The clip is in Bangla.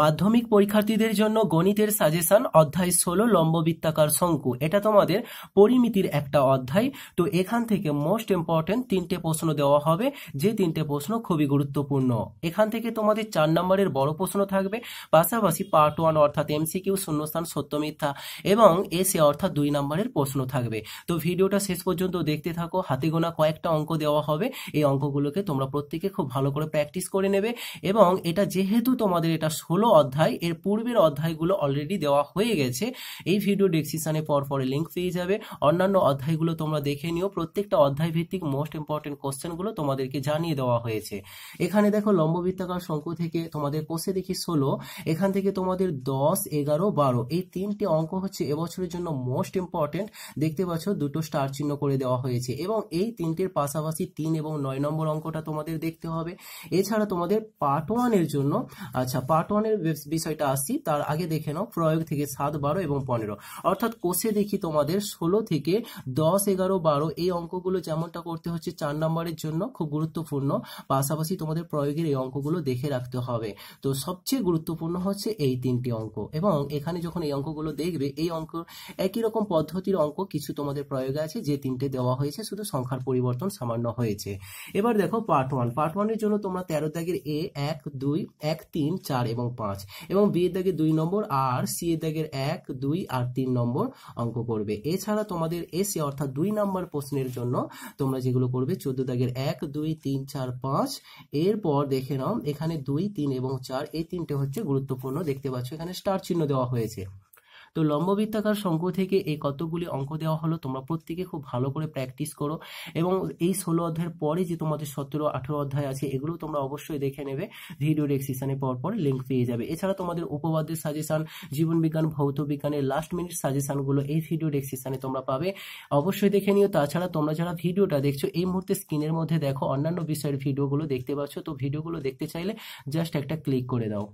মাধ্যমিক পরীক্ষার্থীদের জন্য গণিতের সাজেশন অধ্যায় ষোলো লম্ববৃত্তাকার শঙ্কু। এটা তোমাদের পরিমিতির একটা অধ্যায়। তো এখান থেকে মোস্ট ইম্পর্টেন্ট তিনটে প্রশ্ন দেওয়া হবে। যে তিনটে প্রশ্ন খুবই গুরুত্বপূর্ণ। এখান থেকে তোমাদের চার নম্বরের বড় প্রশ্ন থাকবে। পাশাপাশি পার্ট ওয়ান অর্থাৎ এমসিকিউ শূন্যস্থান সত্য মিথ্যা এবং এসে অর্থাৎ দুই নম্বরের প্রশ্ন থাকবে। তো ভিডিওটা শেষ পর্যন্ত দেখতে থাকো। হাতে গোনা কয়েকটা অঙ্ক দেওয়া হবে। এই অঙ্কগুলোকে তোমরা প্রত্যেকে খুব ভালো করে প্র্যাকটিস করে নেবে। এবং এটা যেহেতু তোমাদের এটা ষোলো অধ্যায়, এর পূর্বের অধ্যায়গুলো অলরেডি দেওয়া হয়ে গেছে। এই ভিডিও ডেসক্রিপশনে পর পরে লিঙ্ক পেয়ে যাবে। অন্যান্য অধ্যায়গুলো তোমরা দেখে নিও। প্রত্যেকটা অধ্যায় ভিত্তিক মোস্ট ইম্পর্টেন্ট কোশ্চেনগুলো তোমাদেরকে জানিয়ে দেওয়া হয়েছে। এখানে দেখো লম্ববৃত্তাকার শঙ্কু থেকে তোমাদের কোষে দেখি ষোলো। এখান থেকে তোমাদের দশ, এগারো, বারো। এই তিনটি অঙ্ক হচ্ছে এবছরের জন্য মোস্ট ইম্পর্টেন্ট দেখতে পাচ্ছ, দুটো স্টার চিহ্ন করে দেওয়া হয়েছে। এবং এই তিনটির পাশাপাশি তিন এবং নয় নম্বর অঙ্কটা তোমাদের দেখতে হবে। এছাড়া তোমাদের পার্ট ওয়ানের জন্য আচ্ছা পার্ট ওয়ানের বিষয়টা আসছি তার আগে দেখে নাও, প্রয়োগ থেকে সাত, বারো এবং পনেরো। অর্থাৎ কোষে দেখি তোমাদের ষোলো থেকে দশ, এগারো, বারো, এই অঙ্কগুলো যেমনটা করতে হচ্ছে চার নম্বরের জন্য, খুব গুরুত্বপূর্ণ। পাশাপাশি তোমাদের প্রয়োগের এই অঙ্কগুলো দেখে রাখতে হবে। তো সবচেয়ে গুরুত্বপূর্ণ হচ্ছে এই তিনটি অঙ্ক। এবং এখানে যখন এই অঙ্কগুলো দেখবে, এই অঙ্ক, একই রকম পদ্ধতির অঙ্ক কিছু তোমাদের প্রয়োগে আছে, যে তিনটে দেওয়া হয়েছে, শুধু সংখ্যার পরিবর্তন সামান্য হয়েছে। এবার দেখো পার্ট ওয়ান। পার্ট ওয়ানের জন্য তোমরা তেরো দাগের এ, এক, দুই, এক, তিন, চার এবং পাঁচ এবং বি এর দাগের দুই নম্বর, আর সি এর দাগের এক, দুই আর তিন নম্বর অঙ্ক করবে। এছাড়া তোমাদের এসে অর্থাৎ দুই নম্বর প্রশ্নের জন্য তোমরা যেগুলো করবে, চোদ্দ দাগের এক, দুই, তিন, চার, পাঁচ, এরপর দেখে নাও, এখানে দুই, তিন এবং চার, এই তিনটে হচ্ছে গুরুত্বপূর্ণ। দেখতে পাচ্ছ এখানে স্টার চিহ্ন দেওয়া হয়েছে। তো লম্ববৃত্তাকার শঙ্কু থেকে এই কতগুলি অঙ্ক দেওয়া হলো, তোমরা প্রত্যেকে খুব ভালো করে প্র্যাকটিস করো। এবং এই ষোলো অধ্যায়ের পরে যে তোমাদের সতেরো, আঠেরো অধ্যায় আছে, এগুলো তোমরা অবশ্যই দেখে নেবে। ভিডিও ডেসক্রিপশনে পর পর লিঙ্ক পেয়ে যাবে। এছাড়া তোমাদের উপবাদ্যের সাজেশন জীবন বিজ্ঞান, ভৌত বিজ্ঞানের লাস্ট মিনিট সাজেশনগুলো এই ভিডিও ডেসক্রিপশনে তোমরা পাবে। অবশ্যই দেখে নিও। তাছাড়া তোমরা যারা ভিডিওটা দেখছ, এই মুহূর্তে স্ক্রিনের মধ্যে দেখো, অন্যান্য বিষয়ের ভিডিওগুলো দেখতে পাচ্ছ। তো ভিডিওগুলো দেখতে চাইলে জাস্ট একটা ক্লিক করে দাও।